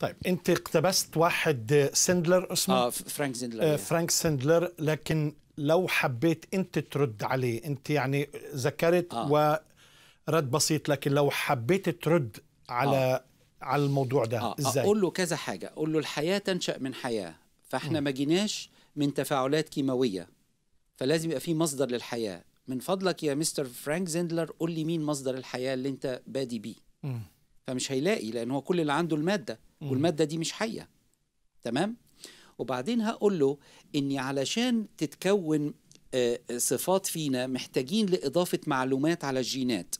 طيب انت اقتبست واحد سندلر اسمه؟ ف- فرانك زيندلر آه، فرانك سندلر. لكن لو حبيت انت ترد عليه انت يعني ذكرت آه. ورد بسيط لكن لو حبيت ترد على آه. على الموضوع ده آه إزاي؟ أقول له كذا حاجة. أقول له الحياة تنشأ من حياة فإحنا ما جيناش من تفاعلات كيماوية فلازم يبقى في مصدر للحياة. من فضلك يا مستر فرانك زيندلر قول لي مين مصدر الحياة اللي أنت بادي بيه. فمش هيلاقي لأن هو كل اللي عنده المادة والمادة دي مش حية. تمام؟ وبعدين هقول له إني علشان تتكون آه، صفات فينا محتاجين لإضافة معلومات على الجينات.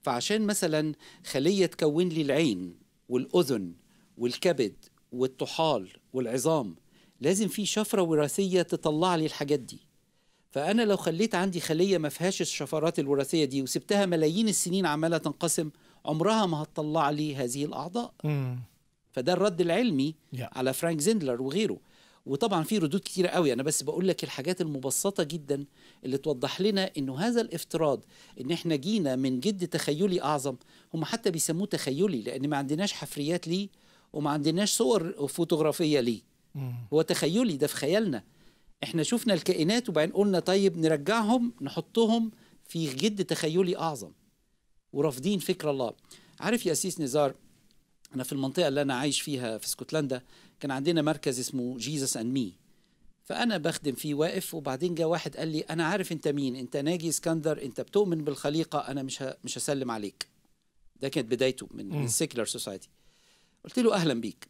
فعشان مثلا خلية تكون لي العين والأذن والكبد والطحال والعظام لازم في شفرة وراثية تطلع لي الحاجات دي. فأنا لو خليت عندي خلية ما فيهاش الشفرات الوراثية دي وسبتها ملايين السنين عمالة تنقسم عمرها ما هتطلع لي هذه الأعضاء مم. فده الرد العلمي Yeah. على فرانك زيندلر وغيره وطبعا في ردود كتيرة قوي أنا بس بقول لك الحاجات المبسطة جدا اللي توضح لنا إنه هذا الافتراض إن إحنا جينا من جد تخيلي أعظم هم حتى بيسموه تخيلي لأن ما عندناش حفريات ليه وما عندناش صور فوتوغرافية ليه مم. هو تخيلي ده في خيالنا إحنا شفنا الكائنات وبعدين قلنا طيب نرجعهم نحطهم في جد تخيلي أعظم ورافضين فكر الله. عارف يا قسيس نزار أنا في المنطقة اللي أنا عايش فيها في اسكتلندا كان عندنا مركز اسمه Jesus and Me فأنا بخدم فيه واقف وبعدين جاء واحد قال لي أنا عارف أنت مين أنت ناجي اسكندر أنت بتؤمن بالخليقة أنا مش ه... مش هسلم عليك. ده كانت بدايته من من society قلت له أهلا بيك.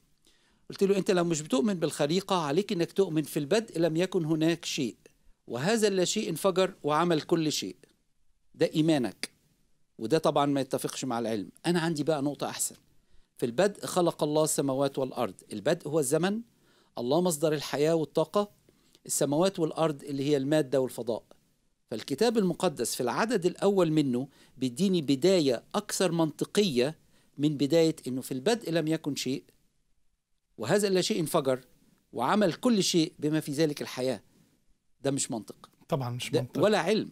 قلت له أنت لو مش بتؤمن بالخليقة عليك إنك تؤمن في البدء لم يكن هناك شيء. وهذا اللا شيء انفجر وعمل كل شيء. ده إيمانك. وده طبعا ما يتفقش مع العلم. أنا عندي بقى نقطة أحسن. في البدء خلق الله السماوات والأرض. البدء هو الزمن الله مصدر الحياة والطاقة السماوات والأرض اللي هي المادة والفضاء. فالكتاب المقدس في العدد الأول منه بيديني بداية أكثر منطقية من بداية إنه في البدء لم يكن شيء وهذا لا شيء انفجر وعمل كل شيء بما في ذلك الحياة. ده مش منطق. طبعا مش منطق. ولا علم.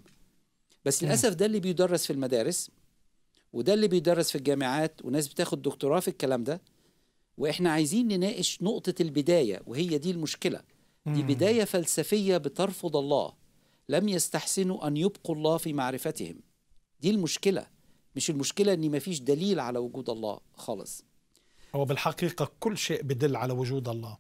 بس للأسف ده اللي بيدرس في المدارس وده اللي بيدرس في الجامعات وناس بتاخد دكتوراه في الكلام ده وإحنا عايزين نناقش نقطة البداية وهي دي المشكلة. دي بداية فلسفية بترفض الله لم يستحسنوا أن يبقوا الله في معرفتهم. دي المشكلة مش المشكلة أن مفيش دليل على وجود الله خالص. هو بالحقيقة كل شيء بدل على وجود الله.